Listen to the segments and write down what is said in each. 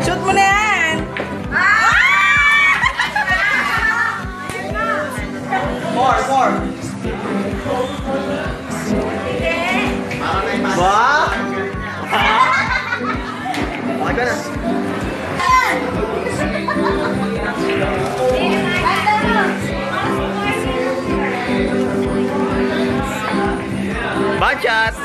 Shoot mo na yan! More, more. Ba? Okay ka na. Bachat!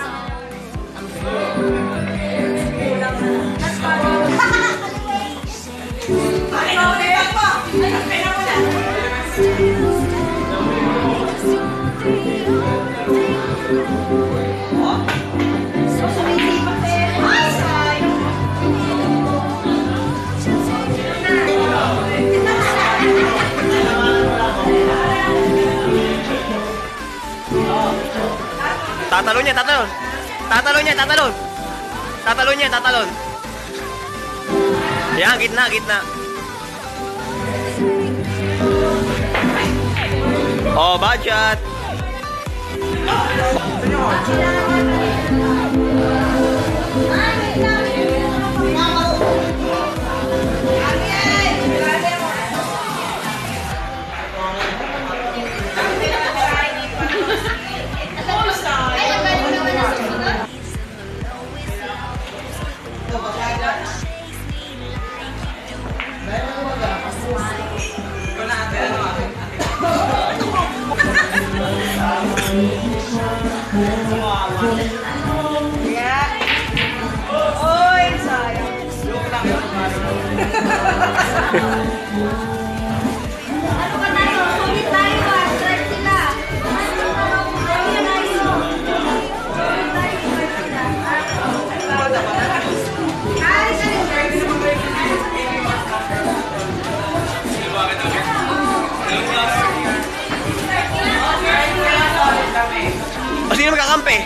Tatalon niya, tatalon. Tatalon niya, tatalon. Tatalon niya, tatalon. Yan, gitna, gitna. Oh, bachat. Kaya... Oy, sayang. Ano ka tayo? Sulit tayo ah. Strike sila. Ano ka tayo? Sulit tayo. Strike sila. Ay, sorry. O, sino magkakampi?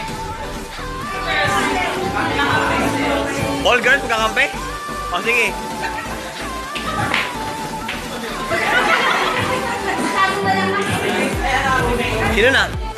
All girls magkakampi? O, sige. Lang kasi. Sino na?